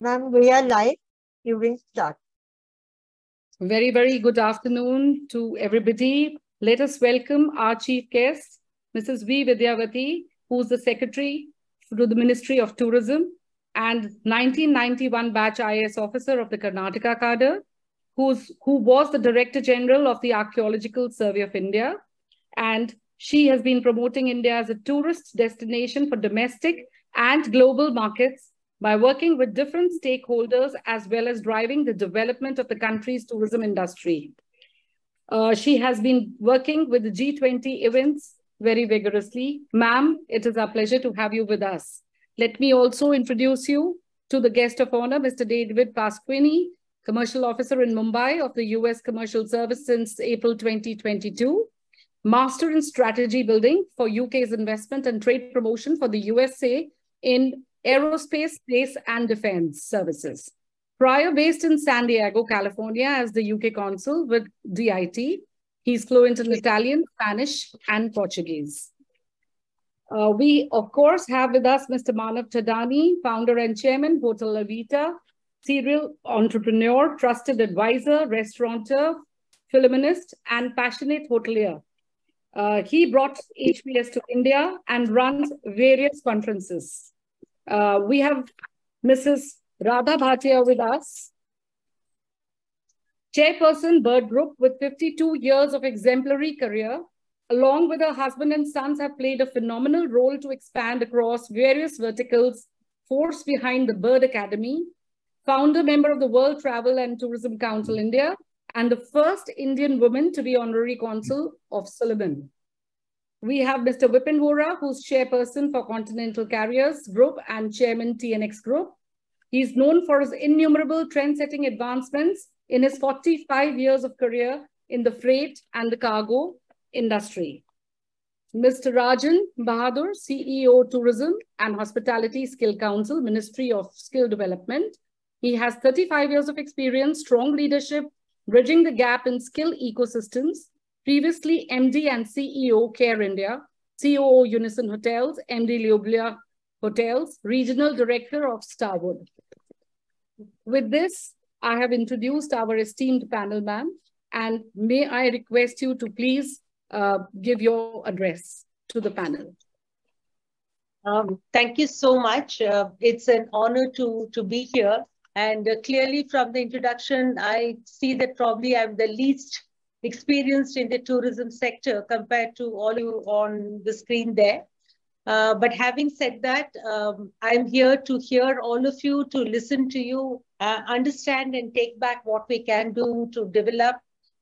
Ma'am, we are live. You will start. Very, very good afternoon to everybody. Let us welcome our chief guest, Mrs. V. Vidyavathi, who's the secretary to the Ministry of Tourism and 1991 batch IAS officer of the Karnataka cadre, who's, who was the Director General of the Archaeological Survey of India. And she has been promoting India as a tourist destination for domestic and global markets by working with different stakeholders as well as driving the development of the country's tourism industry. Uh, she has been working with the G20 events very vigorously. Ma'am, it is our pleasure to have you with us. Let me also introduce you to the guest of honor, Mr. David Pasquini, commercial officer in Mumbai of the US Commercial Service since April 2022, master in strategy building for UK's investment and trade promotion for the USA in aerospace, space, and defense services. Prior based in San Diego, California as the UK consul with DIT, he's fluent in Italian, Spanish, and Portuguese. Uh, we, of course, have with us Mr. Manav Thadani, founder and chairman, Hotelivate, serial entrepreneur, trusted advisor, restaurateur, philomenist, and passionate hotelier. Uh, he brought HPS to India and runs various conferences. Uh, we have Mrs. Radha Bhatia with us. Chairperson Bird Group with 52 years of exemplary career, along with her husband and sons have played a phenomenal role to expand across various verticals, force behind the Bird Academy, founder member of the World Travel and Tourism Council India, and the first Indian woman to be honorary consul of Solomon. We have Mr. Vipin Vohra, who's chairperson for Continental Carriers Group and chairman TNX Group. He's known for his innumerable trend-setting advancements in his 45 years of career in the freight and the cargo industry. Mr. Rajan Bahadur, CEO Tourism and Hospitality Skill Council, Ministry of Skill Development. He has 35 years of experience, strong leadership, bridging the gap in skill ecosystems, previously MD and CEO Care India, COO Unison Hotels, MD Leoblia Hotels, Regional Director of Starwood. With this, I have introduced our esteemed panel man, and may I request you to please uh, give your address to the panel. Um, thank you so much. Uh, it's an honor to, to be here. And uh, clearly from the introduction, I see that probably I'm the least experienced in the tourism sector compared to all you on the screen there. Uh, but having said that, um, I'm here to hear all of you, to listen to you, uh, understand and take back what we can do to develop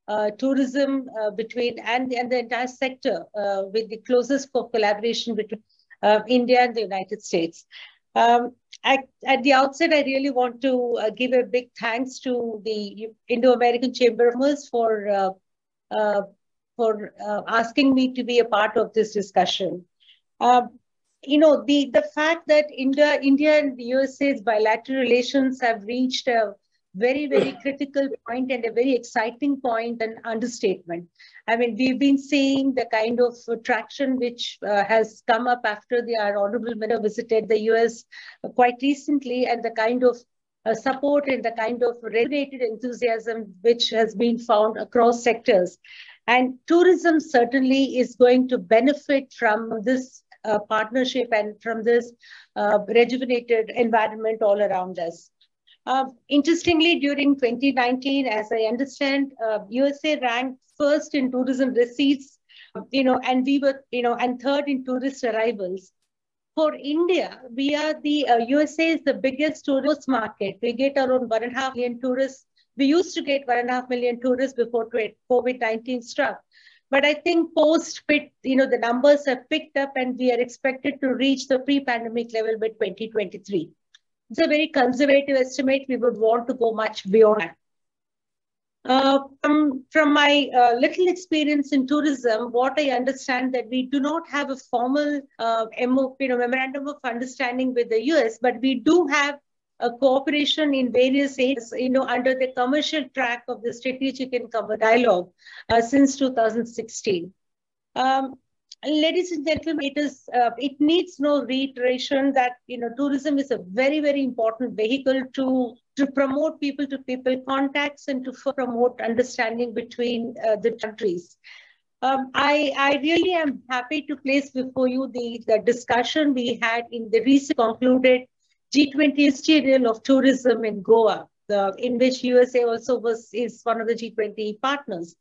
uh, tourism uh, between and, and the entire sector uh, with the closest collaboration between uh, India and the United States. Um, at, at, the outset, I really want to give a big thanks to the Indo-American Chamber of Commerce for uh, for uh, asking me to be a part of this discussion. Um, you know, the, the fact that India, India and the USA's bilateral relations have reached a very, very critical point and a very exciting point and understatement. I mean, we've been seeing the kind of traction which uh, has come up after the our honorable minister visited the US quite recently and the kind of uh, support and the kind of regulated enthusiasm which has been found across sectors. And tourism certainly is going to benefit from this uh, partnership and from this uh, rejuvenated environment all around us. Uh, interestingly, during 2019, as I understand, USA uh, ranked first in tourism receipts, you know, and we were, you know, and third in tourist arrivals for India, we are the uh, USA is the biggest tourist market. We get around one and a half million tourists. We used to get one and a half million tourists before COVID 19 struck. But I think post fit, you know, the numbers have picked up and we are expected to reach the pre pandemic level by 2023. It's a very conservative estimate. We would want to go much beyond that. Uh, from, from my uh, little experience in tourism, what I understand that we do not have a formal uh, MO, you know, memorandum of understanding with the US, but we do have a cooperation in various areas, you know, under the commercial track of the strategic and cover dialogue uh, since 2016. Um, ladies and gentlemen, it is uh, it needs no reiteration that you know tourism is a very very important vehicle to to promote people to people contacts and to promote understanding between uh, the countries. Um, I, I really am happy to place before you the, the discussion we had in the recent concluded G20 Ministerial of Tourism in Goa, the, in which USA also was is one of the G20 partners.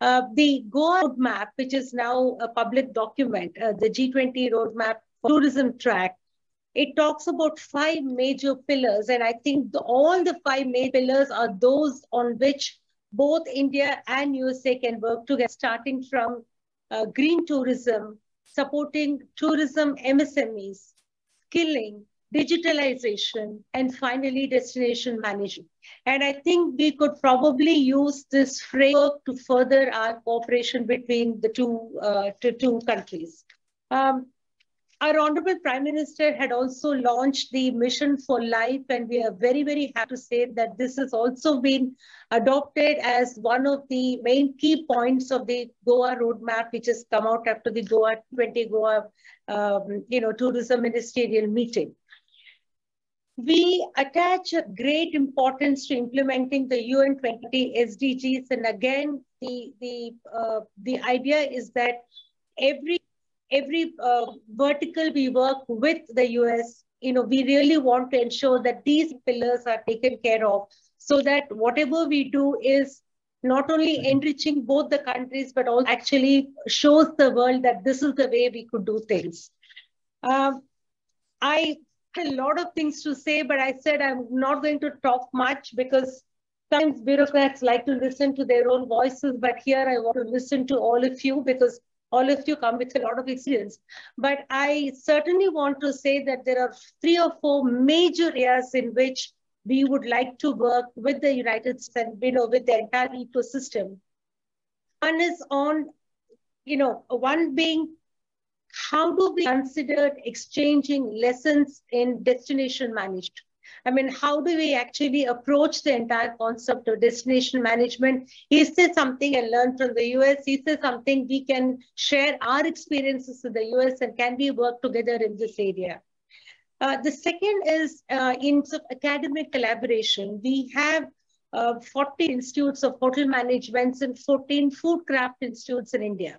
Uh, the Goa roadmap, which is now a public document, uh, the G20 roadmap for tourism track, it talks about five major pillars. And I think the, all the five major pillars are those on which both India and USA can work together, starting from uh, green tourism, supporting tourism MSMEs, skilling, digitalization, and finally destination management. And I think we could probably use this framework to further our cooperation between the two, uh, two, two countries. Um, our Honorable Prime Minister had also launched the Mission for Life, and we are very, very happy to say that this has also been adopted as one of the main key points of the Goa roadmap, which has come out after the Goa 20 Goa um, you know, tourism ministerial meeting. We attach great importance to implementing the UN 20 SDGs. And again, the, the, uh, the idea is that every every uh, vertical we work with the US, you know, we really want to ensure that these pillars are taken care of so that whatever we do is not only enriching both the countries, but also actually shows the world that this is the way we could do things. Um, I a lot of things to say, but I said I'm not going to talk much because sometimes bureaucrats like to listen to their own voices, but here I want to listen to all of you because all of you come with a lot of experience. But I certainly want to say that there are three or four major areas in which we would like to work with the United States you know, with the entire ecosystem. One is on, you know, one being how do we consider exchanging lessons in destination management? I mean, how do we actually approach the entire concept of destination management? Is there something I learned from the US? Is there something we can share our experiences with the US and can we work together in this area? Uh, the second is uh, in sort of academic collaboration. We have uh, 40 institutes of hotel management and 14 food craft institutes in India.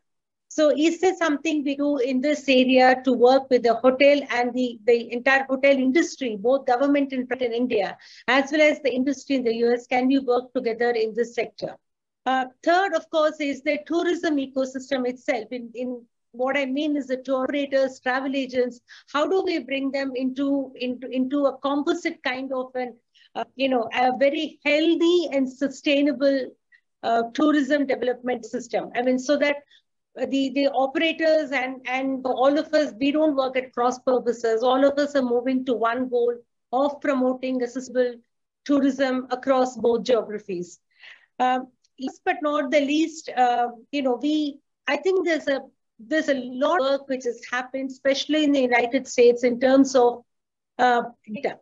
So is there something we do in this area to work with the hotel and the, the entire hotel industry, both government in India, as well as the industry in the US? Can we work together in this sector? Uh, third, of course, is the tourism ecosystem itself. In, in what I mean is the tour operators, travel agents, how do we bring them into, into, into a composite kind of an, uh, you know, a very healthy and sustainable uh, tourism development system. I mean, so that the, the operators and, and all of us, we don't work at cross purposes. All of us are moving to one goal of promoting accessible tourism across both geographies. Um, last but not the least, uh, you know, we, I think there's a, there's a lot of work which has happened, especially in the United States in terms of uh, data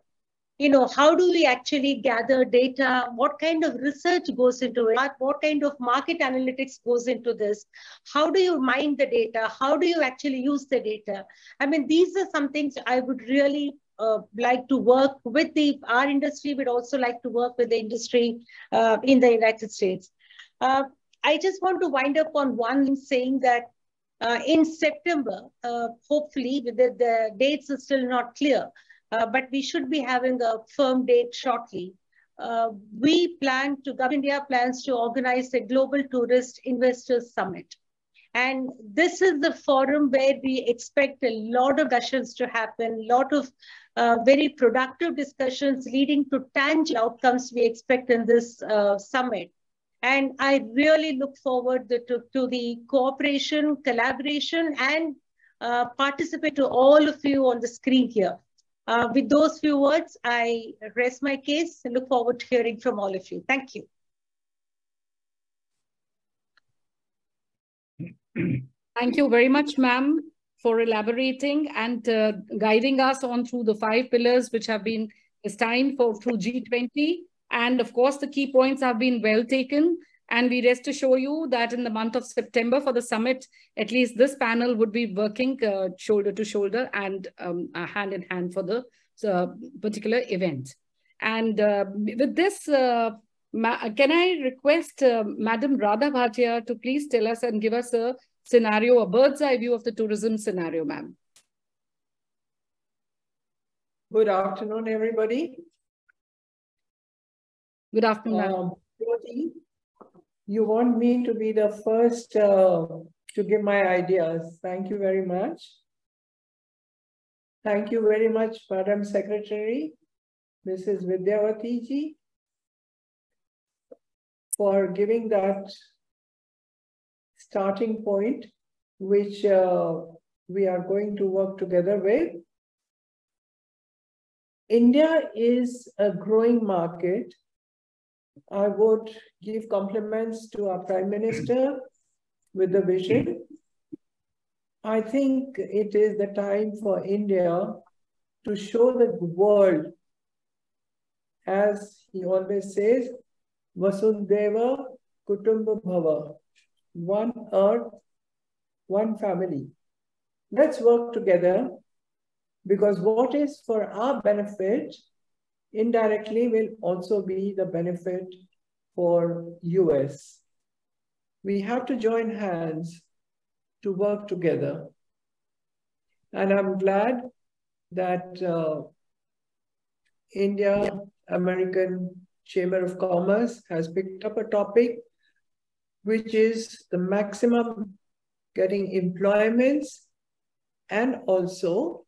you know, how do we actually gather data? What kind of research goes into it? What kind of market analytics goes into this? How do you mine the data? How do you actually use the data? I mean, these are some things I would really uh, like to work with the our industry, but also like to work with the industry uh, in the United States. Uh, I just want to wind up on one saying that uh, in September, uh, hopefully, the, the dates are still not clear, uh, but we should be having a firm date shortly. Uh, we plan to, Gov India plans to organize a Global Tourist Investors Summit. And this is the forum where we expect a lot of discussions to happen, a lot of uh, very productive discussions leading to tangible outcomes we expect in this uh, summit. And I really look forward to, to the cooperation, collaboration, and uh, participate to all of you on the screen here. Uh, with those few words, I rest my case and look forward to hearing from all of you. Thank you. Thank you very much, ma'am, for elaborating and uh, guiding us on through the five pillars which have been time for through G20. And of course, the key points have been well taken. And we rest assure you that in the month of September for the summit, at least this panel would be working uh, shoulder to shoulder and um, uh, hand in hand for the uh, particular event. And uh, with this, uh, can I request uh, Madam Radha Bhatia to please tell us and give us a scenario, a bird's eye view of the tourism scenario, ma'am. Good afternoon, everybody. Good afternoon, um, You want me to be the first uh, to give my ideas. Thank you very much. Thank you very much, Madam Secretary, Mrs. Vidyavathi ji, for giving that starting point, which uh, we are going to work together with. India is a growing market. I would give compliments to our Prime Minister with the vision. I think it is the time for India to show the world, as he always says, Vasundhaiva Kutumba Bhava, one earth, one family. Let's work together because what is for our benefit indirectly will also be the benefit for US. We have to join hands to work together. And I'm glad that uh, India American Chamber of Commerce has picked up a topic which is the maximum getting employments and also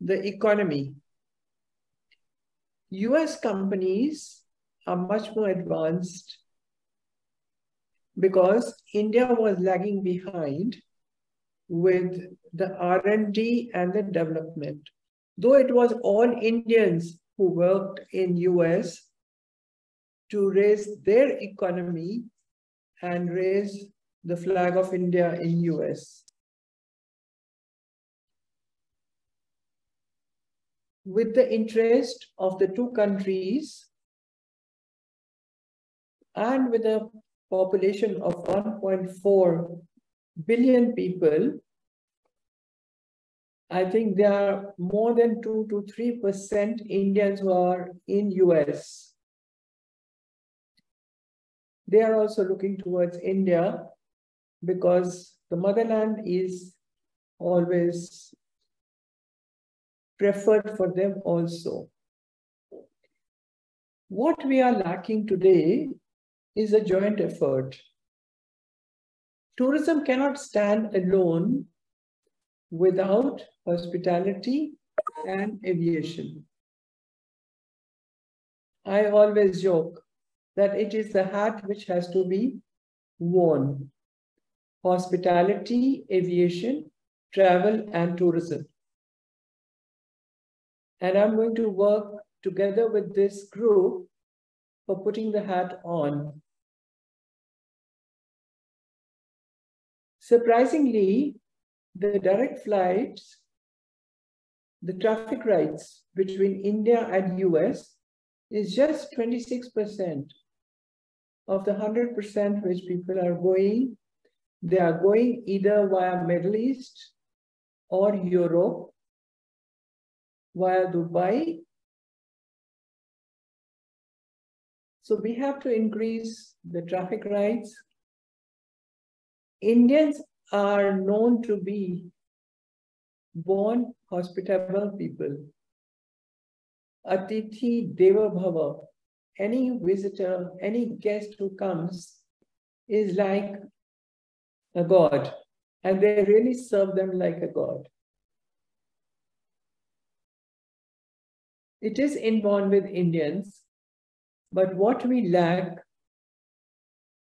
the economy. US companies are much more advanced because India was lagging behind with the R&D and the development. Though it was all Indians who worked in US to raise their economy and raise the flag of India in US. With the interest of the two countries and with a population of 1.4 billion people, I think there are more than 2 to 3% Indians who are in US. They are also looking towards India because the motherland is always preferred for them also. What we are lacking today is a joint effort. Tourism cannot stand alone without hospitality and aviation. I always joke that it is the hat which has to be worn. Hospitality, aviation, travel, and tourism. And I'm going to work together with this group for putting the hat on. Surprisingly, the direct flights, the traffic rights between India and US is just 26% of the 100% which people are going. They are going either via Middle East or Europe via Dubai. So we have to increase the traffic rights. Indians are known to be born hospitable people. Atithi Deva Bhava. Any visitor, any guest who comes is like a god, and they really serve them like a god. It is inborn with Indians, but what we lack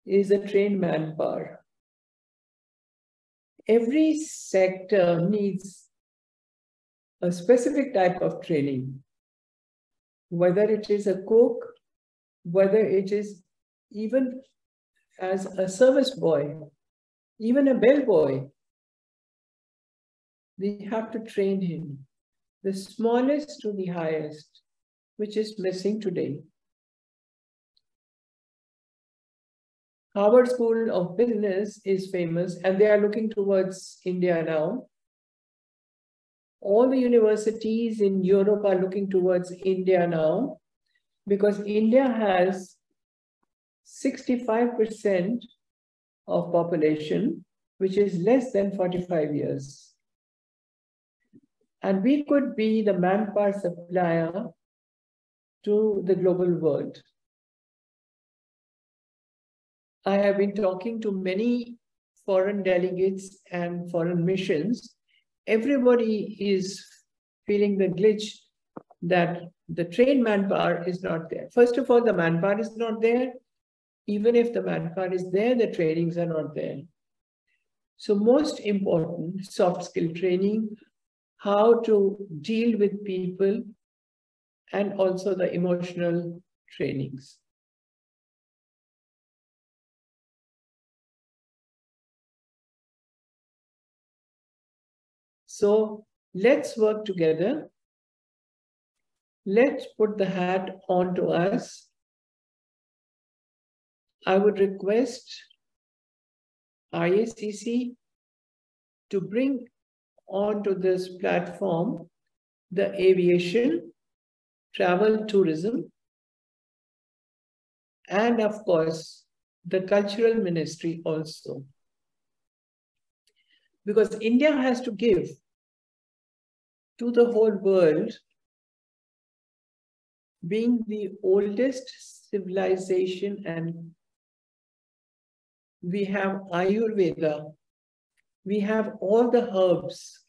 is a trained manpower. Every sector needs a specific type of training, whether it is a cook, whether it is even as a service boy, even a bellboy, we have to train him. The smallest to the highest, which is missing today. Harvard School of Business is famous and they are looking towards India now. All the universities in Europe are looking towards India now because India has 65% of population, which is less than 45 years. And we could be the manpower supplier to the global world. I have been talking to many foreign delegates and foreign missions. Everybody is feeling the glitch that the trained manpower is not there. First of all, the manpower is not there. Even if the manpower is there, the trainings are not there. So most important, soft skill training, how to deal with people, and also the emotional trainings. So let's work together. Let's put the hat on to us. I would request IACC to bring onto this platform the aviation, travel tourism, and of course, the cultural ministry also. Because India has to give to the whole world, being the oldest civilization and we have Ayurveda, we have all the herbs.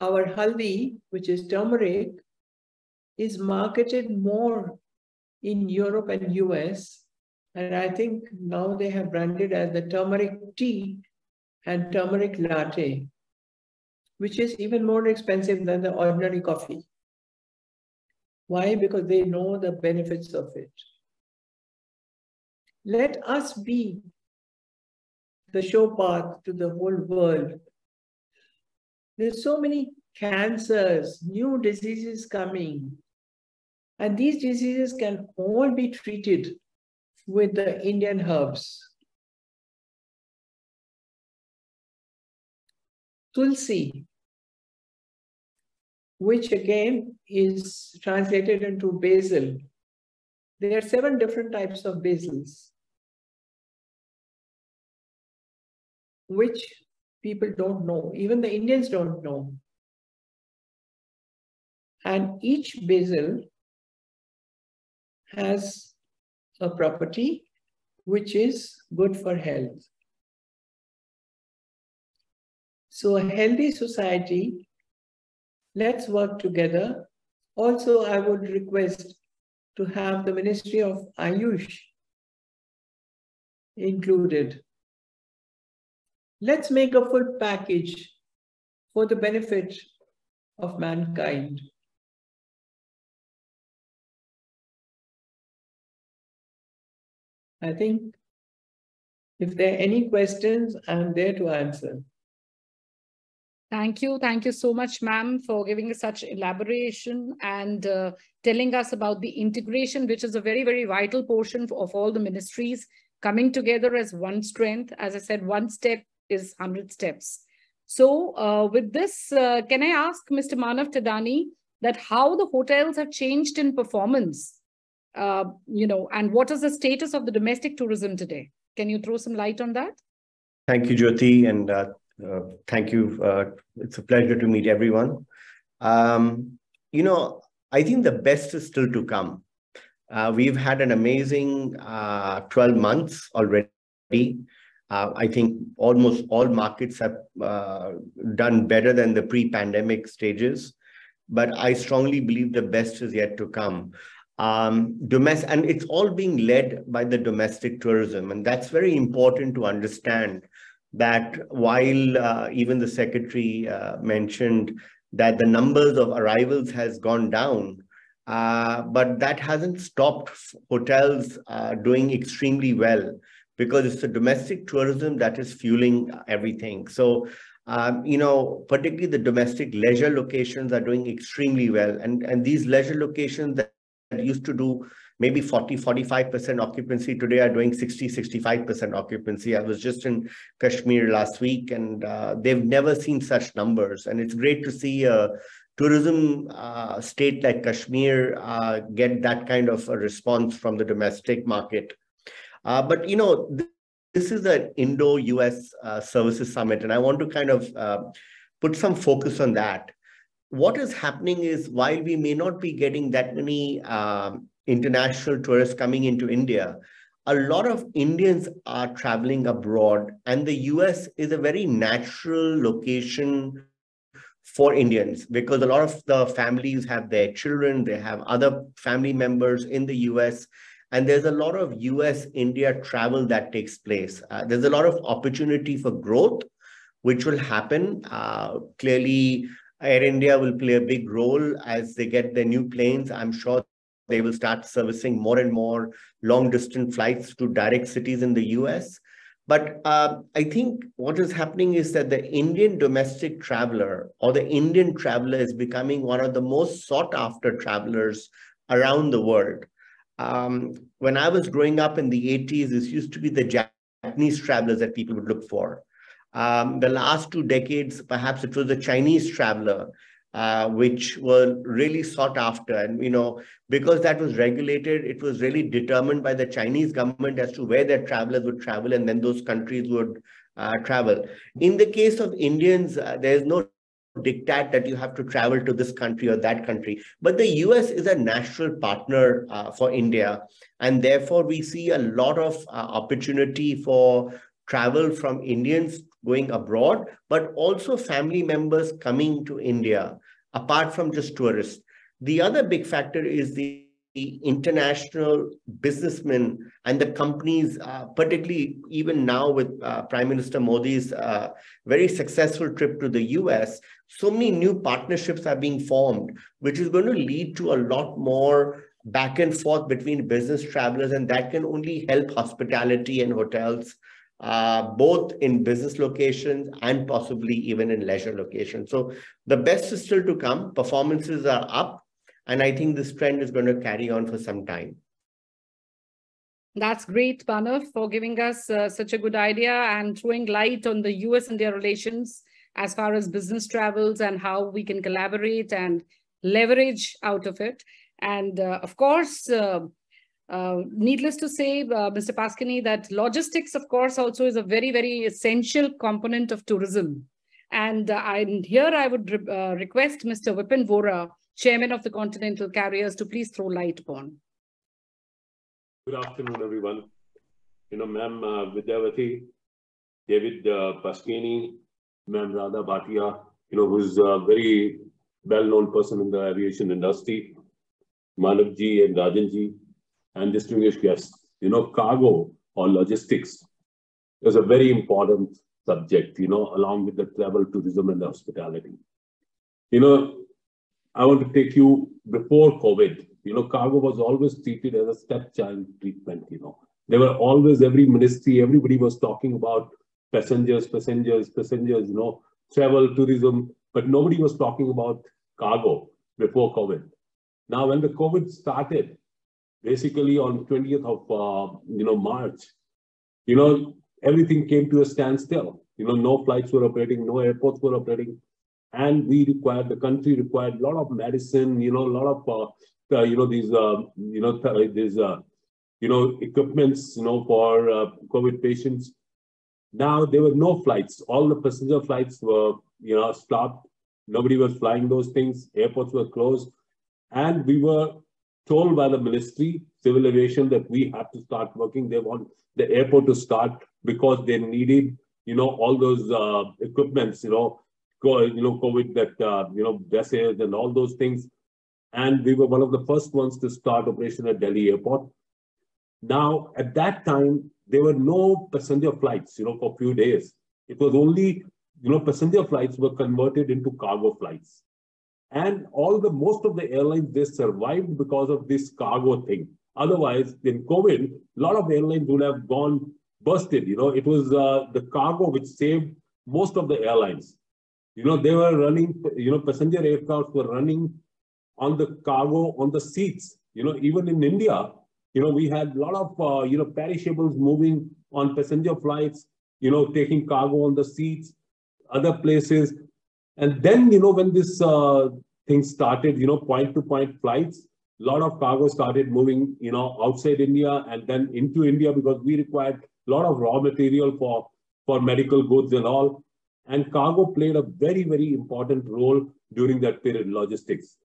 Our haldi, which is turmeric, is marketed more in Europe and US. And I think now they have branded as the turmeric tea and turmeric latte, which is even more expensive than the ordinary coffee. Why? Because they know the benefits of it. Let us be the show path to the whole world. There's so many cancers, new diseases coming. And these diseases can all be treated with the Indian herbs. Tulsi, which again is translated into basil. There are seven different types of basils, which people don't know. Even the Indians don't know. And each basil has a property which is good for health. So a healthy society, let's work together. Also, I would request to have the Ministry of Ayush included. Let's make a full package for the benefit of mankind. I think if there are any questions, I'm there to answer. Thank you. Thank you so much, ma'am, for giving us such elaboration and uh, telling us about the integration, which is a very, very vital portion of all the ministries coming together as one strength. As I said, one step is 100 steps. So uh, with this, uh, can I ask Mr. Manav Thadani that how the hotels have changed in performance, uh, you know, and what is the status of the domestic tourism today? Can you throw some light on that? Thank you, Jyoti, and uh, uh, thank you. Uh, it's a pleasure to meet everyone. Um, you know, I think the best is still to come. We've had an amazing uh, 12 months already. Uh, I think almost all markets have uh, done better than the pre-pandemic stages, but I strongly believe the best is yet to come. Um, domestic, and it's all being led by the domestic tourism, and that's very important to understand that while uh, even the secretary uh, mentioned that the numbers of arrivals has gone down, uh, but that hasn't stopped hotels uh, doing extremely well because it's the domestic tourism that is fueling everything. So Um, you know, particularly the domestic leisure locations are doing extremely well. And, and these leisure locations that used to do maybe 40, 45% occupancy today are doing 60, 65% occupancy. I was just in Kashmir last week and uh, they've never seen such numbers. And it's great to see a tourism uh, state like Kashmir uh, get that kind of a response from the domestic market. Uh, but, you know, this is an Indo-US uh, Services Summit, and I want to kind of uh, put some focus on that. What is happening is while we may not be getting that many um, international tourists coming into India, a lot of Indians are traveling abroad, and the US is a very natural location for Indians because a lot of the families have their children, they have other family members in the US, and there's a lot of US India travel that takes place. Uh, there's a lot of opportunity for growth, which will happen. Uh, clearly, Air India will play a big role as they get their new planes. I'm sure they will start servicing more and more long distance flights to direct cities in the US. But uh, I think what is happening is that the Indian domestic traveler or the Indian traveler is becoming one of the most sought after travelers around the world. Um, when I was growing up in the 80s, this used to be the Japanese travelers that people would look for. Um, the last two decades, perhaps it was the Chinese traveler, uh, which were really sought after. And, you know, because that was regulated, it was really determined by the Chinese government as to where their travelers would travel, and then those countries would uh, travel. In the case of Indians, uh, there's no dictate that you have to travel to this country or that country. But the US is a natural partner uh, for India. And therefore, we see a lot of uh, opportunity for travel from Indians going abroad, but also family members coming to India, apart from just tourists. The other big factor is the the international businessmen and the companies, uh, particularly even now with uh, Prime Minister Modi's uh, very successful trip to the US, so many new partnerships are being formed, which is going to lead to a lot more back and forth between business travelers, and that can only help hospitality and hotels. Uh, both in business locations and possibly even in leisure locations. So the best is still to come. Performances are up and I think this trend is going to carry on for some time. That's great, Manav, for giving us uh, such a good idea and throwing light on the US-India relations as far as business travels and how we can collaborate and leverage out of it. And uh, of course, uh, uh needless to say, uh, Mr. Pasquini, that logistics, of course, also is a very, very essential component of tourism. And, uh, and here I would re request Mr. Vipin Vohra Chairman of the Continental Carriers, to please throw light upon. Good afternoon, everyone. You know, ma'am uh, Vidyavathi, David uh, Pasquini, ma'am Radha Bhatia, you know, who's a very well-known person in the aviation industry, Manavji and Rajanji, and distinguished guests. You know, cargo or logistics is a very important subject, you know, along with the travel, tourism, and the hospitality. You know, I want to take you before COVID. You know, cargo was always treated as a stepchild treatment. You know, there were always every ministry, everybody was talking about passengers, passengers, passengers. You know, travel, tourism, but nobody was talking about cargo before COVID. Now, when the COVID started, basically on 20th of uh, you know March, you know everything came to a standstill. You know, no flights were operating, no airports were operating and we required the country required a lot of medicine you know a lot of uh, uh, you know these uh, you know th- these uh, you know equipments you know for uh, covid patients. Now there were no flights. All the passenger flights were you know stopped. Nobody was flying those things. Airports were closed. And we were told by the ministry civil aviation that we have to start working. They want the airport to start because they needed you know all those uh, equipments you know you know, COVID, that, uh, you know, vessels and all those things. And we were one of the first ones to start operation at Delhi airport. Now, at that time, there were no passenger flights, you know, for a few days. It was only, you know, passenger flights were converted into cargo flights. And all the, most of the airlines, they survived because of this cargo thing. Otherwise, in COVID, a lot of airlines would have gone busted. You know, it was uh, the cargo which saved most of the airlines. You know, they were running, you know, passenger aircraft were running on the cargo, on the seats. You know, even in India, you know, we had a lot of, uh, you know, perishables moving on passenger flights, you know, taking cargo on the seats, other places. And then, you know, when this uh, thing started, you know, point to point flights, a lot of cargo started moving, you know, outside India and then into India because we required a lot of raw material for, for medical goods and all. And cargo played a very, very important role during that period, logistics.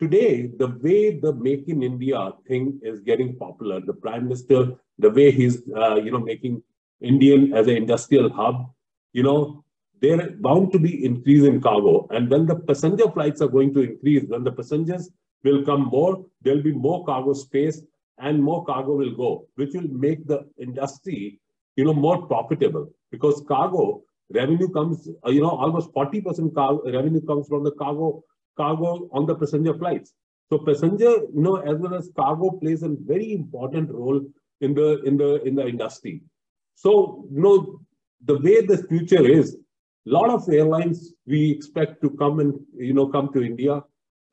Today, the way the Make in India thing is getting popular, the Prime Minister, the way he's, uh, you know, making Indian as an industrial hub, you know, they're bound to be increase in cargo. And when the passenger flights are going to increase, when the passengers will come more, there'll be more cargo space and more cargo will go, which will make the industry, you know, more profitable because cargo revenue comes, uh, you know, almost 40% cargo revenue comes from the cargo, cargo on the passenger flights. So passenger, you know, as well as cargo plays a very important role in the, in the, in the industry. So, you know, the way the future is, a lot of airlines we expect to come and, you know, come to India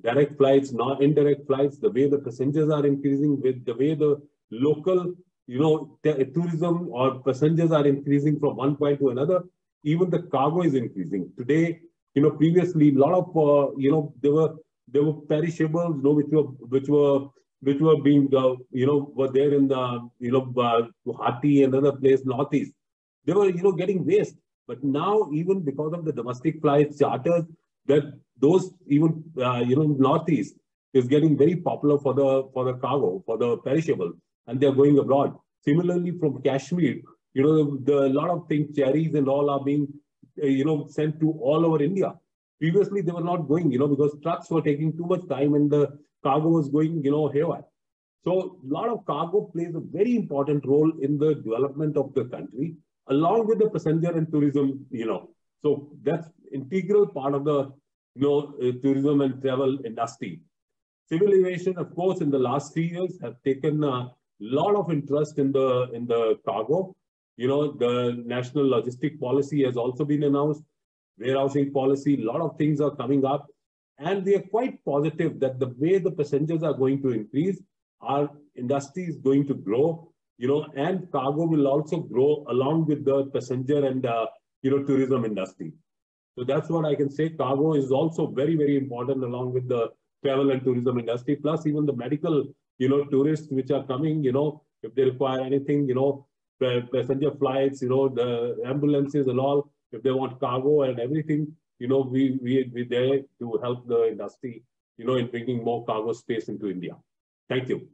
direct flights, not indirect flights, the way the passengers are increasing, with the way the local, you know, tourism or passengers are increasing from one point to another, even the cargo is increasing. Today, you know, previously, a lot of, uh, you know, there were there were perishables, you know, which were which were which were being, uh, you know, were there in the, you know, uh, and other place, northeast. They were, you know, getting waste. But now, even because of the domestic flights, charters, that those even uh, you know northeast is getting very popular for the for the cargo for the perishable and they're going abroad similarly from kashmir you know the a lot of things cherries and all are being uh, you know sent to all over india previously they were not going you know because trucks were taking too much time and the cargo was going you know haywire so a lot of cargo plays a very important role in the development of the country along with the passenger and tourism you know so that's integral part of the you know, uh, tourism and travel industry. Civil aviation, of course, in the last three years have taken a lot of interest in the in the cargo. You know, the national logistic policy has also been announced, warehousing policy, a lot of things are coming up. And we are quite positive that the way the passengers are going to increase, our industry is going to grow, you know, and cargo will also grow along with the passenger and, uh, you know, tourism industry. So that's what I can say. Cargo is also very, very important along with the travel and tourism industry, plus even the medical, you know, tourists which are coming, you know, if they require anything, you know, passenger flights, you know, the ambulances and all, if they want cargo and everything, you know, we, we, we there to help the industry, you know, in bringing more cargo space into India. Thank you.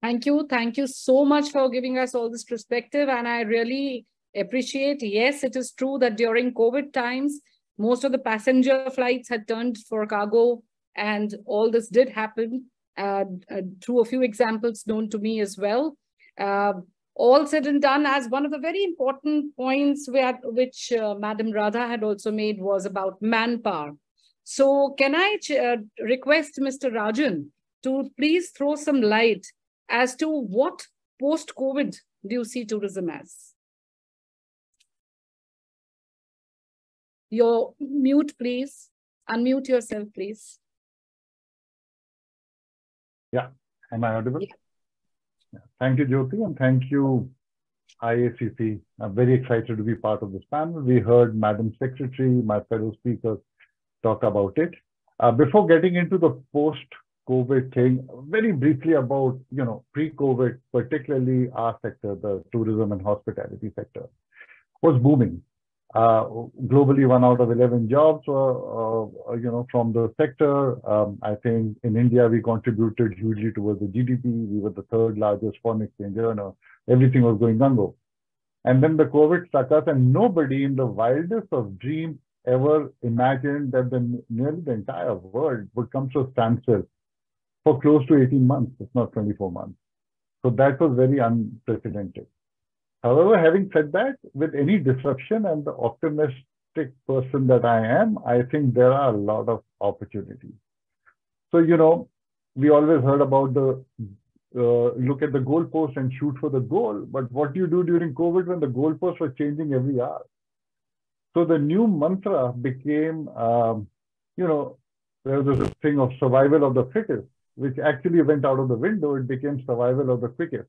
Thank you. Thank you so much for giving us all this perspective. And I really appreciate. Yes, it is true that during COVID times, most of the passenger flights had turned for cargo and all this did happen uh, uh, through a few examples known to me as well. Uh, all said and done, as one of the very important points where, which uh, Madam Radha had also made was about manpower. So can I uh, request Mr. Rajan to please throw some light as to what post-COVID do you see tourism as? Your mute, please. Unmute yourself, please. Yeah. Am I audible? Yeah. yeah. Thank you, Jyoti, and thank you, IACC. I'm very excited to be part of this panel. We heard Madam Secretary, my fellow speakers, talk about it. Uh, before getting into the post-COVID thing, very briefly about, you know, pre-COVID, particularly our sector, the tourism and hospitality sector, was booming. Uh, globally, one out of 11 jobs were, uh, you know, from the sector. Um, I think in India, we contributed hugely towards the GDP. We were the third largest foreign exchange earner. Everything was going gungo. And then the COVID struck us, and nobody in the wildest of dreams ever imagined that the, nearly the entire world would come to a standstill for close to 18 months, if not 24 months. So that was very unprecedented. However, having said that, with any disruption and the optimistic person that I am, I think there are a lot of opportunities. So, you know, we always heard about the uh, look at the goalpost and shoot for the goal. But what do you do during COVID when the goalposts were changing every hour? So the new mantra became, um, you know, there was this thing of survival of the fittest, which actually went out of the window. It became survival of the quickest.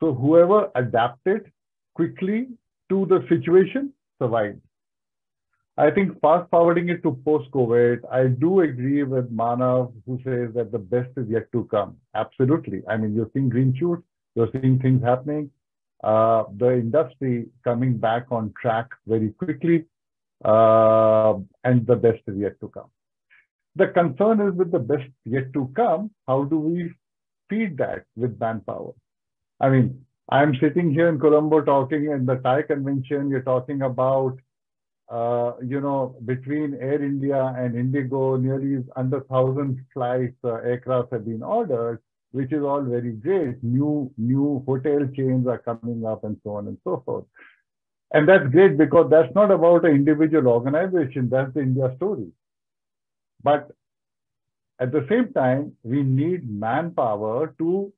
So whoever adapted quickly to the situation survived. I think fast forwarding it to post COVID, I do agree with Manav who says that the best is yet to come. Absolutely. I mean, you're seeing green shoots, you're seeing things happening, uh, the industry coming back on track very quickly, uh, and the best is yet to come. The concern is with the best yet to come, how do we feed that with manpower? I mean, I'm sitting here in Colombo talking in the Thai convention, you're talking about uh, you know, between Air India and Indigo, nearly under 1,000 flights, uh, aircraft have been ordered, which is all very great. New, new hotel chains are coming up and so on and so forth. And that's great because that's not about an individual organization, that's the India story. But at the same time, we need manpower to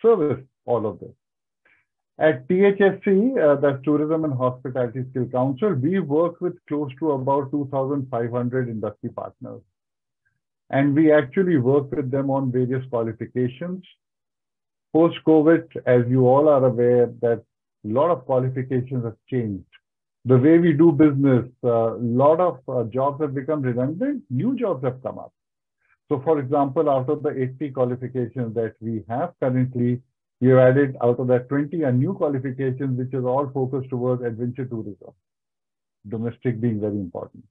service all of this. At THSC, uh, the Tourism and Hospitality Skill Council, we work with close to about 2,500 industry partners. And we actually work with them on various qualifications. Post-COVID, as you all are aware, that a lot of qualifications have changed. The way we do business, a uh, lot of uh, jobs have become redundant, new jobs have come up. So for example, out of the 80 qualifications that we have currently, we have added out of that 20 a new qualification, which is all focused towards adventure tourism, domestic being very important.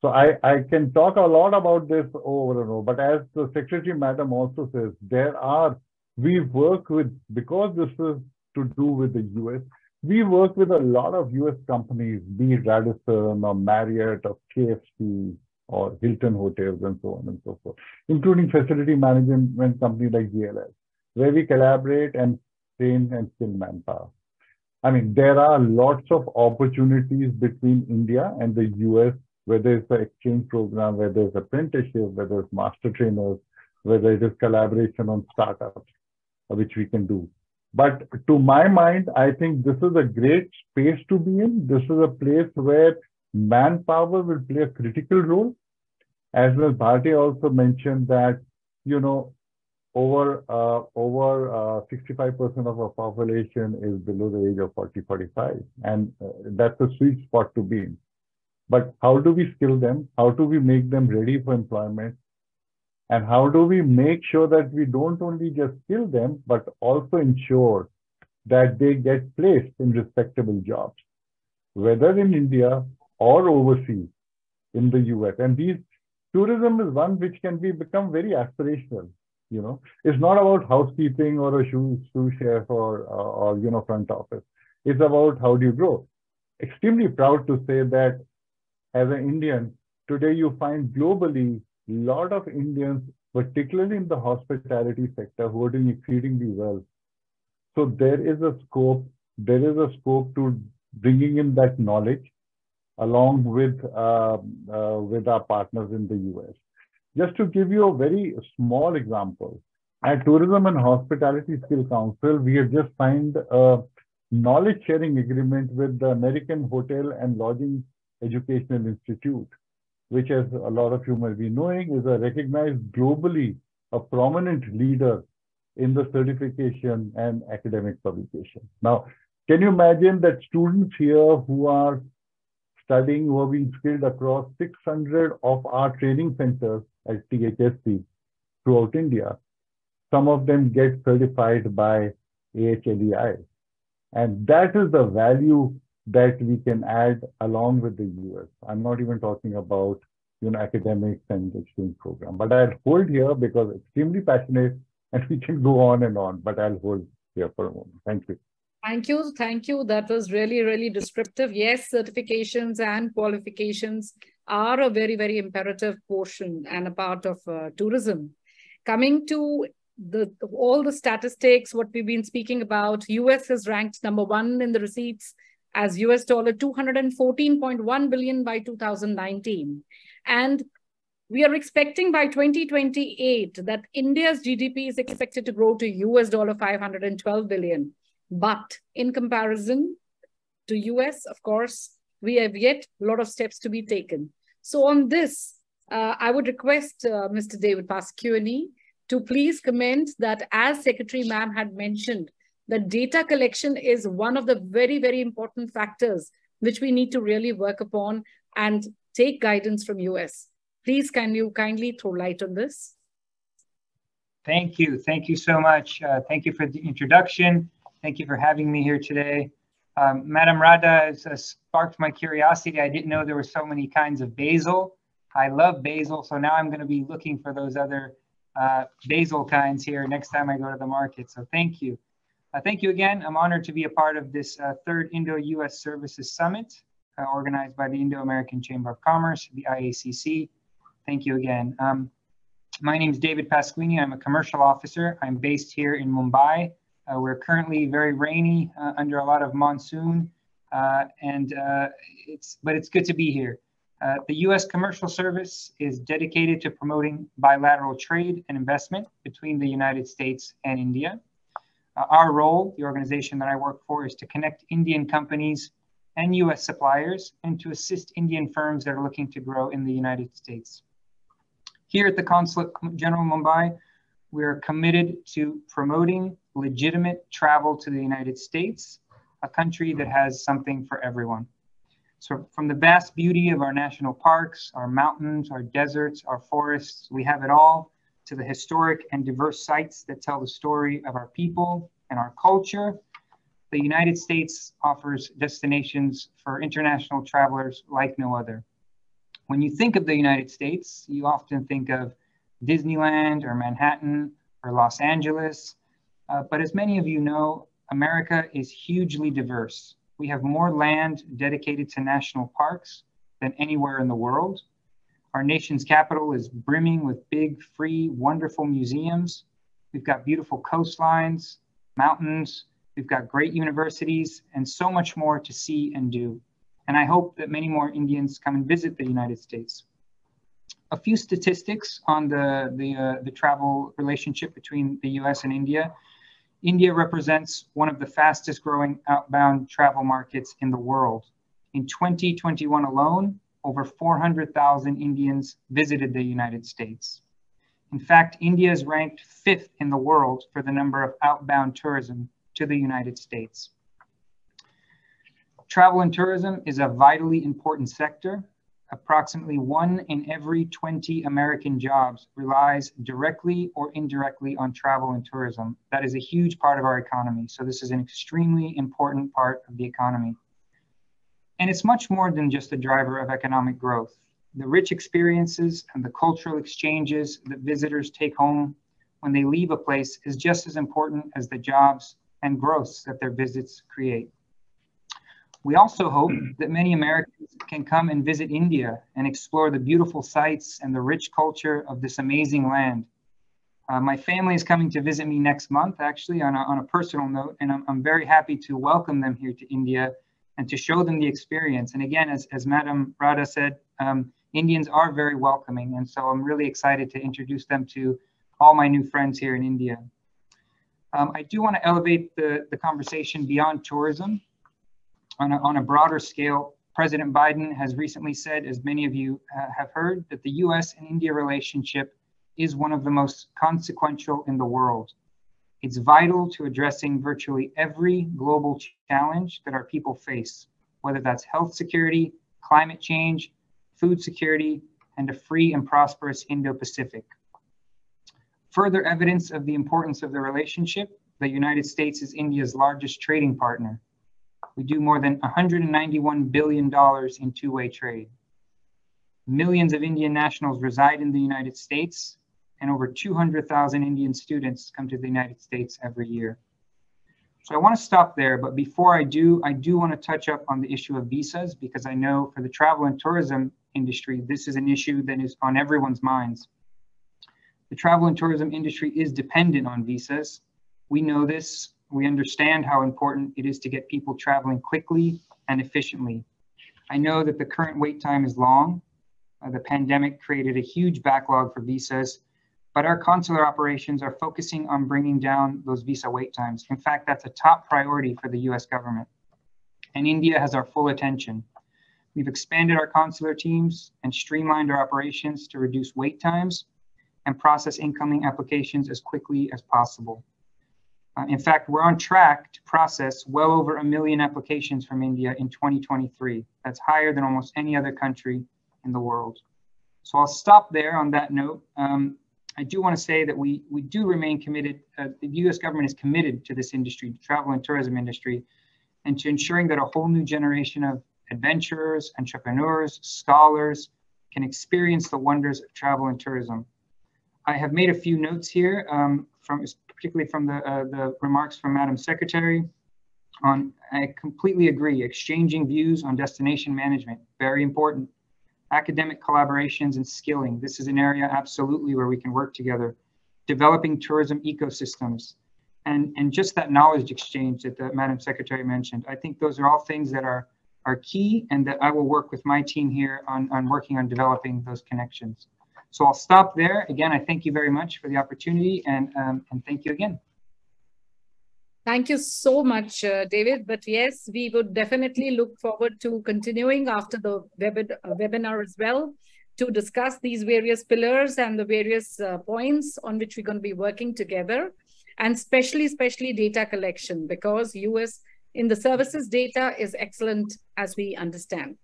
So I, I can talk a lot about this over and over, but as the Secretary Madam also says, there are, we work with, because this is to do with the US, we work with a lot of US companies, be it Radisson or Marriott or KFC or Hilton Hotels and so on and so forth, including facility management company like GLS where we collaborate and train and skill manpower. I mean, there are lots of opportunities between India and the US, whether it's the exchange program, whether it's apprenticeship, whether it's master trainers, whether it is collaboration on startups, which we can do. But to my mind, I think this is a great space to be in. This is a place where manpower will play a critical role. As well, Bharti also mentioned that, you know, over uh, over 65% uh, of our population is below the age of 40, 45. And uh, that's a sweet spot to be in. But how do we skill them? How do we make them ready for employment? And how do we make sure that we don't only just skill them, but also ensure that they get placed in respectable jobs, whether in India or overseas in the US. And these tourism is one which can be become very aspirational you know. It's not about housekeeping or a shoe sous chef or uh, or you know front office. It's about how do you grow. Extremely proud to say that as an indian today you find globally a lot of indians particularly in the hospitality sector who are doing exceedingly well. So there is a scope there is a scope to bringing in that knowledge along with uh, uh, with our partners in the us just to give you a very small example, at Tourism and Hospitality Skill Council, we have just signed a knowledge sharing agreement with the American Hotel and Lodging Educational Institute, which as a lot of you may be knowing is a recognized globally a prominent leader in the certification and academic publication. Now, can you imagine that students here who are studying, who have been skilled across 600 of our training centers at THSC throughout India. Some of them get certified by AHLEI. And that is the value that we can add along with the US. I'm not even talking about you know, academics and exchange program, but I'll hold here because extremely passionate and we can go on and on, but I'll hold here for a moment. Thank you. Thank you. Thank you. That was really, really descriptive. Yes, certifications and qualifications are a very, very imperative portion and a part of uh, tourism. Coming to the all the statistics, what we've been speaking about, US is ranked number one in the receipts as US dollar 214.1 billion by 2019. And we are expecting by 2028 that India's GDP is expected to grow to US dollar 512 billion. But in comparison to US, of course, we have yet a lot of steps to be taken. So on this, uh, I would request uh, Mr. David Pasquini to please comment that as Secretary Ma'am had mentioned, the data collection is one of the very, very important factors which we need to really work upon and take guidance from US. Please, can you kindly throw light on this? Thank you. Thank you so much. Uh, thank you for the introduction. Thank you for having me here today. Um, Madam Radha has uh, sparked my curiosity. I didn't know there were so many kinds of basil. I love basil, so now I'm going to be looking for those other uh, basil kinds here next time I go to the market. So thank you. Uh, thank you again. I'm honored to be a part of this uh, third Indo-US Services Summit uh, organized by the Indo-American Chamber of Commerce, the IACC. Thank you again. Um, my name is David Pasquini. I'm a commercial officer. I'm based here in Mumbai. Uh, we're currently very rainy uh, under a lot of monsoon, uh, and it's but it's good to be here. the U.S. Commercial Service is dedicated to promoting bilateral trade and investment between the United States and India. our role, the organization that I work for, is to connect Indian companies and US suppliers and to assist Indian firms that are looking to grow in the United States. Here at the Consulate General Mumbai, we are committed to promoting legitimate travel to the United States, a country that mm-hmm. has something for everyone. So from the vast beauty of our national parks, our mountains, our deserts, our forests, we have it all, to the historic and diverse sites that tell the story of our people and our culture, the United States offers destinations for international travelers like no other. When you think of the United States, you often think of Disneyland or Manhattan or Los Angeles. Uh, but as many of you know, America is hugely diverse. We have more land dedicated to national parks than anywhere in the world. Our nation's capital is brimming with big, free, wonderful museums. We've got beautiful coastlines, mountains, We've got great universities and so much more to see and do. And I hope that many more Indians come and visit the United States. A few statistics on the, the, uh, the travel relationship between the US and India. India represents one of the fastest growing outbound travel markets in the world. In 2021 alone, over 400,000 Indians visited the United States. In fact, India is ranked fifth in the world for the number of outbound tourism to the United States. Travel and tourism is a vitally important sector. Approximately one in every 20 American jobs relies directly or indirectly on travel and tourism. That is a huge part of our economy. So this is an extremely important part of the economy. And it's much more than just a driver of economic growth. The rich experiences and the cultural exchanges that visitors take home when they leave a place is just as important as the jobs and growths that their visits create. We also hope that many Americans can come and visit India and explore the beautiful sights and the rich culture of this amazing land. Uh, my family is coming to visit me next month, actually, on a, on a personal note, and I'm, I'm very happy to welcome them here to India and to show them the experience. And again, as, as Madam Radha said, um, Indians are very welcoming, and so I'm really excited to introduce them to all my new friends here in India. Um, I do want to elevate the, the conversation beyond tourism. On a, on a broader scale, President Biden has recently said, as many of you uh, have heard, that the US and India relationship is one of the most consequential in the world. It's vital to addressing virtually every global challenge that our people face, whether that's health security, climate change, food security, and a free and prosperous Indo-Pacific. Further evidence of the importance of the relationship, the United States is India's largest trading partner. We do more than $191 billion in two-way trade. Millions of Indian nationals reside in the United States, and over 200,000 Indian students come to the United States every year. So I want to stop there, but before I do, I do want to touch up on the issue of visas because I know for the travel and tourism industry, this is an issue that is on everyone's minds. The travel and tourism industry is dependent on visas. We know this. We understand how important it is to get people traveling quickly and efficiently. I know that the current wait time is long. Uh, the pandemic created a huge backlog for visas, but our consular operations are focusing on bringing down those visa wait times. In fact, that's a top priority for the US government. And India has our full attention. We've expanded our consular teams and streamlined our operations to reduce wait times and process incoming applications as quickly as possible. Uh, in fact, we're on track to process well over a million applications from India in 2023. That's higher than almost any other country in the world. So I'll stop there on that note. Um, I do want to say that we, we do remain committed, uh, the US government is committed to this industry, the travel and tourism industry, and to ensuring that a whole new generation of adventurers, entrepreneurs, scholars can experience the wonders of travel and tourism. I have made a few notes here, um, from particularly from the, uh, the remarks from Madam Secretary on, I completely agree, exchanging views on destination management, very important. Academic collaborations and skilling, this is an area absolutely where we can work together. Developing tourism ecosystems, and, and just that knowledge exchange that the Madam Secretary mentioned. I think those are all things that are, are key and that I will work with my team here on, on working on developing those connections. So I'll stop there. Again, I thank you very much for the opportunity and, um, and thank you again. Thank you so much, uh, David. But yes, we would definitely look forward to continuing after the web uh, webinar as well to discuss these various pillars and the various uh, points on which we're going to be working together and especially, especially data collection because US in the services data is excellent as we understand.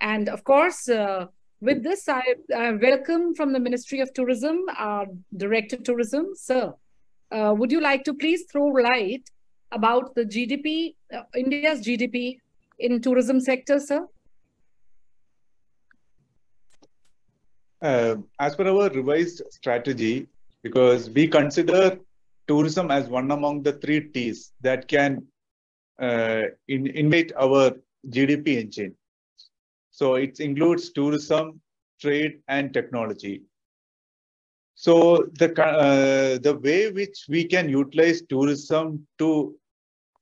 And of course, uh, with this, I uh, welcome from the Ministry of Tourism, our Director Tourism. Sir, uh, would you like to please throw light about the GDP, uh, India's GDP in tourism sector, sir? Uh, as per our revised strategy, because we consider tourism as one among the three T's that can uh, in, our GDP engine. So it includes tourism, trade, and technology. So the uh, the way which we can utilize tourism to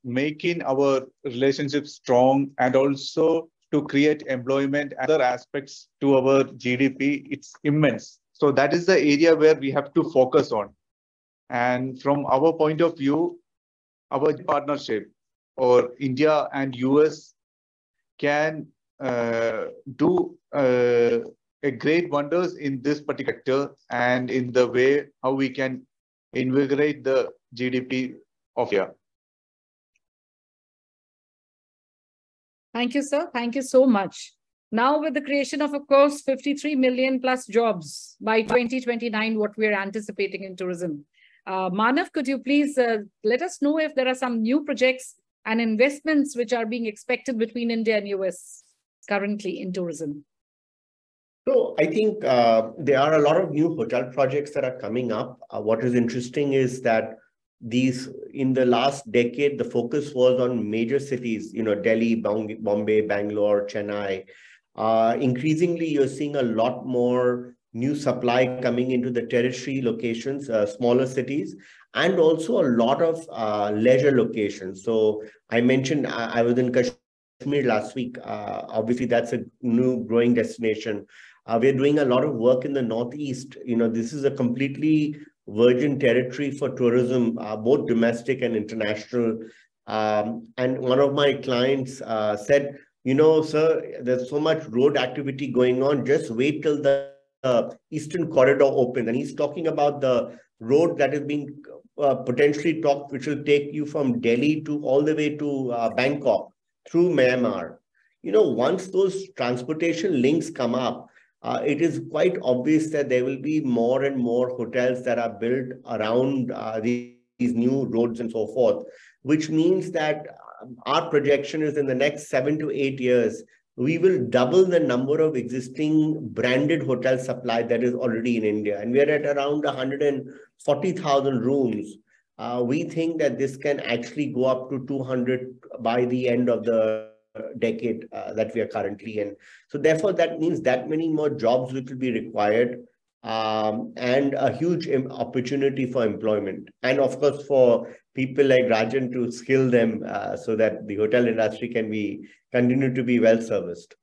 making our relationships strong and also to create employment and other aspects to our GDP, it's immense. So that is the area where we have to focus on. And from our point of view, our partnership or India and US can do uh, a great wonders in this particular sector and in the way how we can invigorate the GDP of India. Thank you, sir. Thank you so much. Now, with the creation of, of course, 53 million plus jobs by 2029, what we're anticipating in tourism. Uh, Manav, could you please uh, let us know if there are some new projects and investments which are being expected between India and US currently in tourism? So I think uh, there are a lot of new hotel projects that are coming up. Uh, what is interesting is that these in the last decade, the focus was on major cities, you know, Delhi, Bombay, Bangalore, Chennai. Uh, increasingly, you're seeing a lot more new supply coming into the tertiary locations, uh, smaller cities, and also a lot of uh, leisure locations. So I mentioned I, I was in Kashmir last week. Uh, obviously, that's a new growing destination. Uh, we're doing a lot of work in the Northeast. You know, this is a completely virgin territory for tourism, uh, both domestic and international. Um, and one of my clients uh, said, you know, sir, there's so much road activity going on. Just wait till the uh, eastern corridor opens. And he's talking about the road that is being uh, potentially talked, which will take you from Delhi to all the way to Bangkok through Myanmar. You know, once those transportation links come up, uh, it is quite obvious that there will be more and more hotels that are built around uh, these, new roads and so forth, which means that um, our projection is in the next seven to eight years, we will double the number of existing branded hotel supply that is already in India. And we are at around 140,000 rooms. Uh, we think that this can actually go up to 200 by the end of the decade uh, that we are currently in. So therefore, that means that many more jobs which will be required um, and a huge opportunity for employment. And of course, for people like Rajan to skill them uh, so that the hotel industry can be continue to be well serviced.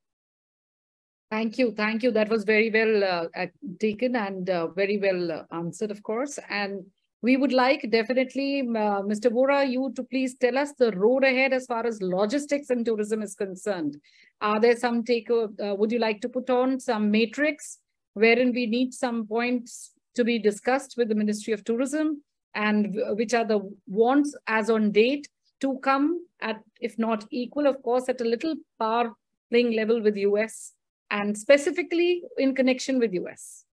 Thank you. Thank you. That was very well uh, taken and uh, very well uh, answered, of course. And we would like definitely, uh, Mr. Vohra, you to please tell us the road ahead as far as logistics and tourism is concerned. Are there some take, uh, would you like to put on some matrix wherein we need some points to be discussed with the Ministry of Tourism and which are the wants as on date to come at, if not equal, of course, at a little par playing level with US and specifically in connection with US?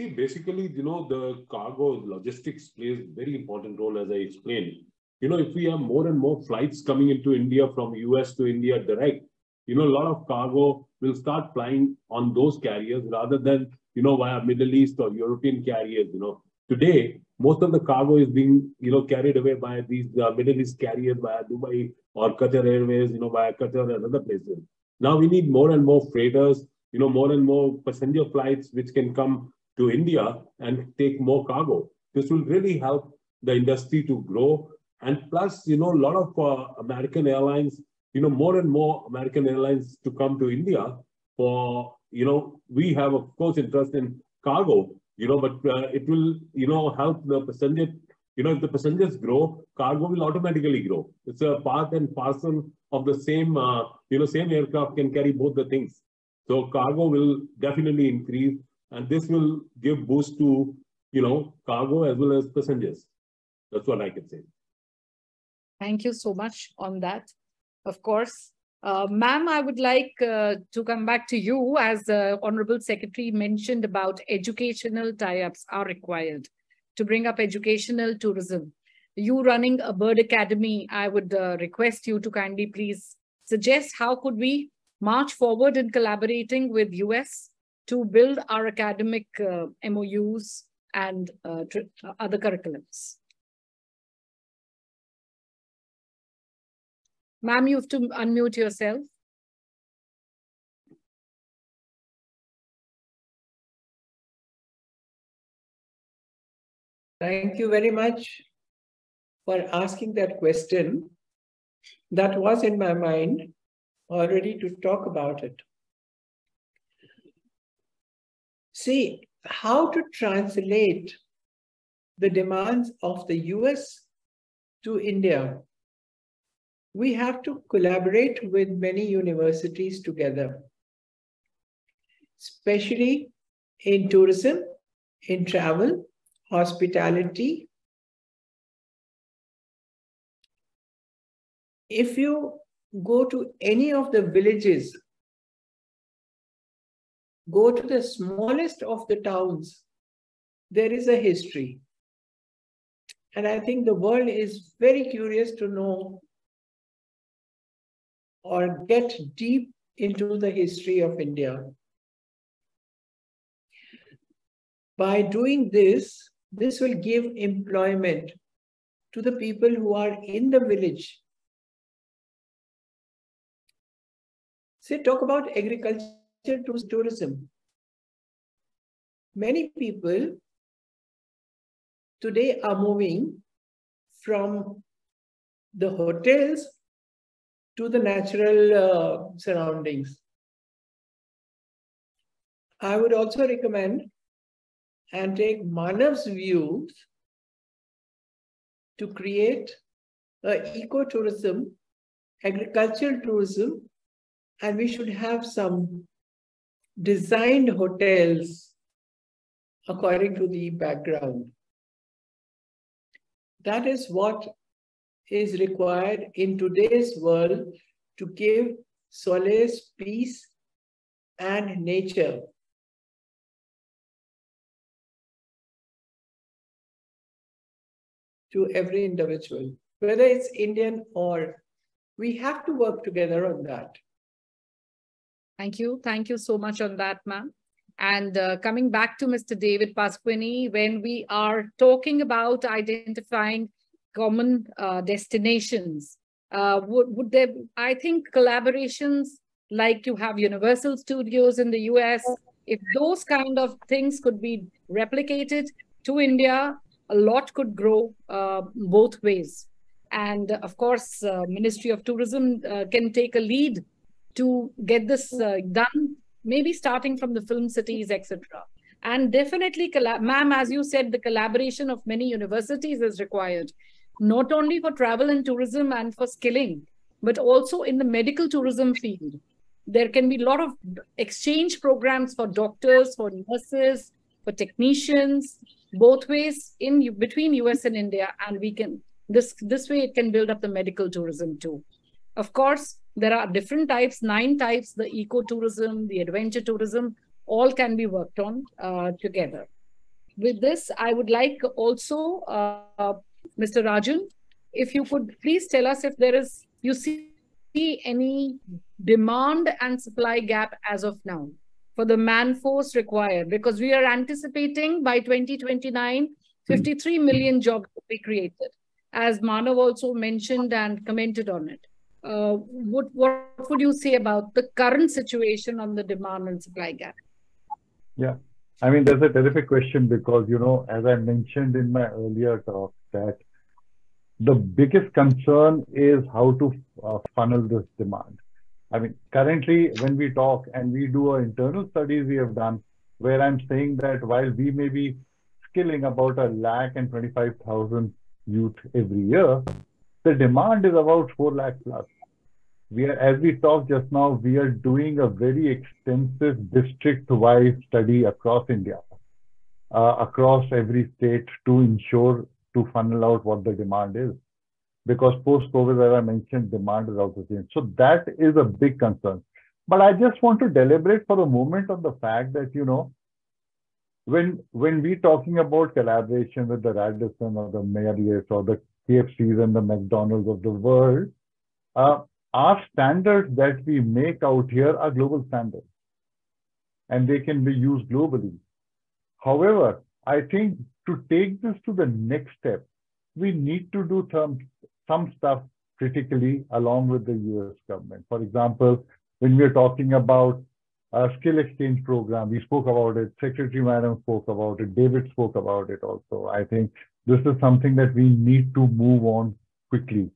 See, basically, you know, the cargo logistics plays very important role, as I explained. You know, if we have more and more flights coming into India from US to India direct, you know, a lot of cargo will start flying on those carriers rather than, you know, via Middle East or European carriers, you know. Today, most of the cargo is being, you know, carried away by these uh, Middle East carriers via Dubai or Qatar Airways, you know, via Qatar and other places. Now we need more and more freighters, you know, more and more passenger flights which can come to India and take more cargo. This will really help the industry to grow. And plus, you know, a lot of uh, American airlines, you know, more and more American airlines to come to India for, you know, we have, of course, interest in cargo, you know, but uh, it will, you know, help the passenger, you know, if the passengers grow, cargo will automatically grow. It's a part and parcel of the same, uh, you know, same aircraft can carry both the things. So cargo will definitely increase and this will give boost to, you know, cargo as well as passengers. That's what I can say. Thank you so much on that. Of course, uh, ma'am, I would like uh, to come back to you as the Honorable Secretary mentioned about educational tie-ups are required to bring up educational tourism. You running a bird academy, I would uh, request you to kindly please suggest how could we march forward in collaborating with US to build our academic uh, MOUs and uh, other curriculums. Ma'am, you have to unmute yourself. Thank you very much for asking that question. That was in my mind already to talk about it. See, how to translate the demands of the US to India we have to collaborate with many universities together, especially in tourism, in travel, hospitality. If you go to any of the villages, go to the smallest of the towns, there is a history. And I think the world is very curious to know or get deep into the history of India. By doing this, this will give employment to the people who are in the village. Say, talk about agriculture to tourism. Many people today are moving from the hotels to the natural uh, surroundings. I would also recommend and take Manav's views to create ecotourism, agricultural tourism, and we should have some designed hotels according to the background. That is what is required in today's world to give solace, peace, and nature. To every individual, whether it's Indian or we have to work together on that. Thank you. Thank you so much on that, ma'am. And uh, coming back to Mr. David Pasquini, when we are talking about identifying common uh, destinations. Uh, would, would there, I think collaborations like you have Universal Studios in the US, if those kind of things could be replicated to India, a lot could grow uh, both ways. And of course, uh, Ministry of Tourism uh, can take a lead to get this uh, done, maybe starting from the film cities, etc. And definitely, ma'am, as you said, the collaboration of many universities is required, not only for travel and tourism and for skilling, but also in the medical tourism field. There can be a lot of exchange programs for doctors, for nurses, for technicians, both ways in between US and India. And we can, this, this way it can build up the medical tourism too. Of course, there are different types, nine types, the eco-tourism, the adventure tourism, all can be worked on uh, together. With this, I would like also, uh, Mr. Rajan, if you could please tell us if there is, you see any demand and supply gap as of now for the man force required, because we are anticipating by 2029, 53 million jobs will be created, as Manav also mentioned and commented on it. Uh, what, what would you say about the current situation on the demand and supply gap? Yeah, I mean, that's a terrific question because, you know, as I mentioned in my earlier talk, that the biggest concern is how to uh, funnel this demand. I mean, currently, when we talk and we do our internal studies we have done, where I'm saying that while we may be skilling about a lakh and 25,000 youth every year, the demand is about 4 lakh plus. We are, as we talked just now, we are doing a very extensive district-wise study across India, uh, across every state to ensure to funnel out what the demand is. Because post-COVID, as I mentioned, demand is also changing. So that is a big concern. But I just want to deliberate for a moment on the fact that, you know, when when we talking about collaboration with the Radisson or the Marriott or the KFCs and the McDonald's of the world, uh, our standards that we make out here are global standards and they can be used globally. However, I think to take this to the next step, we need to do some, some stuff critically along with the US government. For example, when we're talking about a skill exchange program, we spoke about it, Secretary Madam spoke about it, David spoke about it also. I think this is something that we need to move on quickly.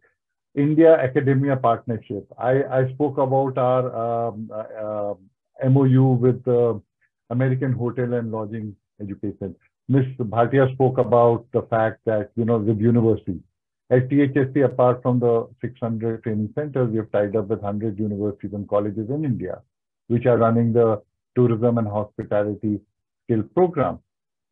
India Academia Partnership. I, I spoke about our um, uh, MOU with the American Hotel and Lodging Education. Ms. Bhatia spoke about the fact that, you know, with university. At THSC, apart from the 600 training centers, we have tied up with 100 universities and colleges in India, which are running the tourism and hospitality skill program.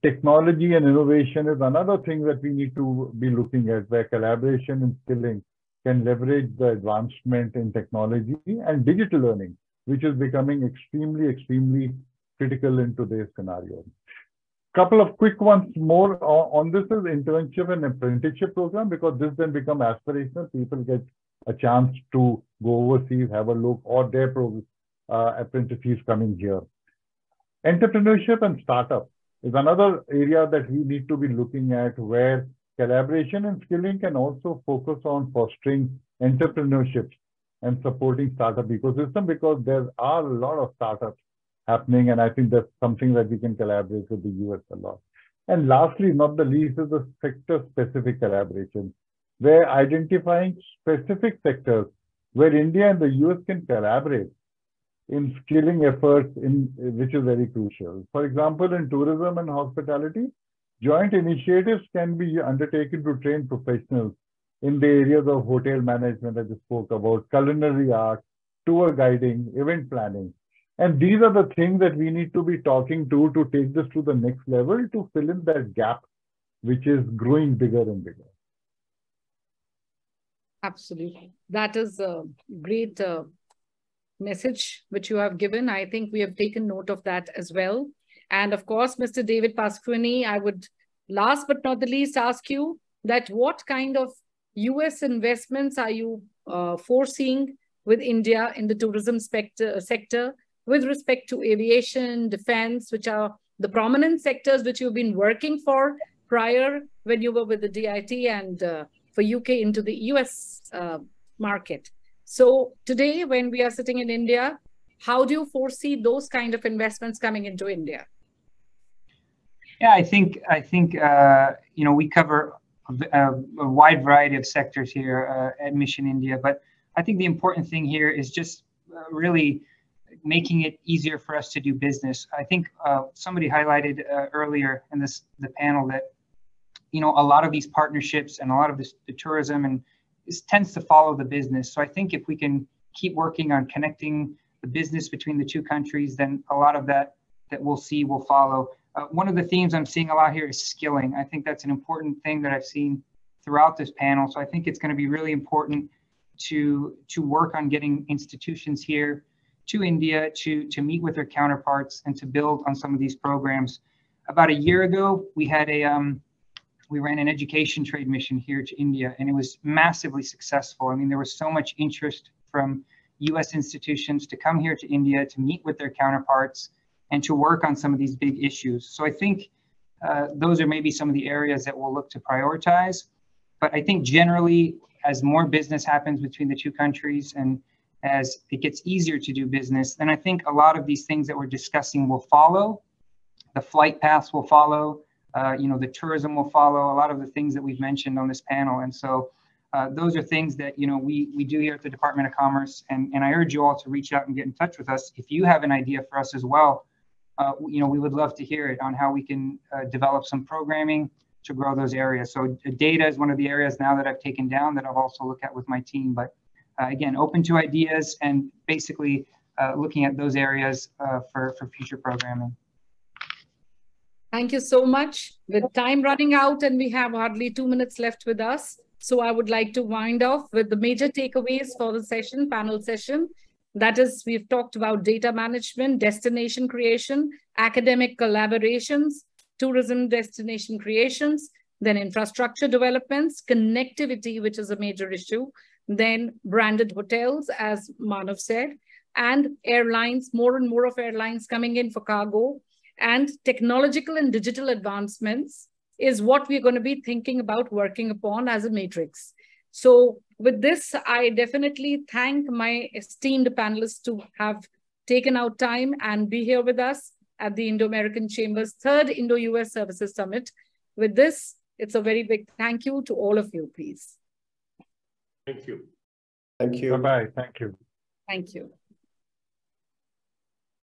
Technology and innovation is another thing that we need to be looking at, where collaboration and skilling can leverage the advancement in technology and digital learning, which is becoming extremely, extremely critical in today's scenario. Couple of quick ones more on, this is internship and apprenticeship program because this then become aspirational. People get a chance to go overseas, have a look, or their uh, apprentices coming here. Entrepreneurship and startup is another area that we need to be looking at where Collaboration and skilling can also focus on fostering entrepreneurship and supporting startup ecosystem because there are a lot of startups happening. And I think that's something that we can collaborate with the US a lot. And lastly, not the least, is the sector specific collaboration, where identifying specific sectors where India and the US can collaborate in skilling efforts in which is very crucial. For example, in tourism and hospitality, Joint initiatives can be undertaken to train professionals in the areas of hotel management I spoke about, culinary arts, tour guiding, event planning. And these are the things that we need to be talking to to take this to the next level to fill in that gap, which is growing bigger and bigger. Absolutely. That is a great uh, message which you have given. I think we have taken note of that as well. And of course, Mr. David Pasquini, I would last but not the least ask you that what kind of US investments are you uh, foreseeing with India in the tourism sector, with respect to aviation, defense, which are the prominent sectors which you've been working for prior when you were with the DIT and uh, for UK into the US uh, market. So today, when we are sitting in India, how do you foresee those kind of investments coming into India? Yeah, I think I think uh, you know we cover a, a, wide variety of sectors here uh, at Mission India, but I think the important thing here is just uh, really making it easier for us to do business. I think uh, somebody highlighted uh, earlier in this the panel that you know a lot of these partnerships and a lot of this, the tourism and this tends to follow the business. So I think if we can keep working on connecting the business between the two countries, then a lot of that that we'll see will follow. Uh, one of the themes I'm seeing a lot here is skilling. I think that's an important thing that I've seen throughout this panel. So I think it's going to be really important to to work on getting institutions here to India to to meet with their counterparts and to build on some of these programs. About a year ago, we had a um, we ran an education trade mission here to India, and it was massively successful. I mean, there was so much interest from U.S. institutions to come here to India to meet with their counterparts and to work on some of these big issues. So I think uh, those are maybe some of the areas that we'll look to prioritize. But I think generally, as more business happens between the two countries and as it gets easier to do business, then I think a lot of these things that we're discussing will follow. The flight paths will follow. Uh, you know, the tourism will follow. A lot of the things that we've mentioned on this panel, and so uh, those are things that you know we we do here at the Department of Commerce. And and I urge you all to reach out and get in touch with us if you have an idea for us as well. Uh, you know, we would love to hear it on how we can uh, develop some programming to grow those areas. So data is one of the areas now that I've taken down that I've also looked at with my team. But uh, again, open to ideas and basically looking at those areas for, for future programming. Thank you so much. With time running out and we have hardly two minutes left with us. So I would like to wind off with the major takeaways for the session, panel session. That is, we've talked about data management, destination creation, academic collaborations, tourism destination creations, then infrastructure developments, connectivity, which is a major issue, then branded hotels, as Manav said, and airlines, more and more of airlines coming in for cargo, and technological and digital advancements is what we're going to be thinking about working upon as a matrix. So with this, I definitely thank my esteemed panelists to have taken out time and be here with us at the Indo-American Chamber's third Indo-US Services Summit. With this, it's a very big thank you to all of you, please. Thank you. Thank you. Bye-bye. Thank you. Thank you.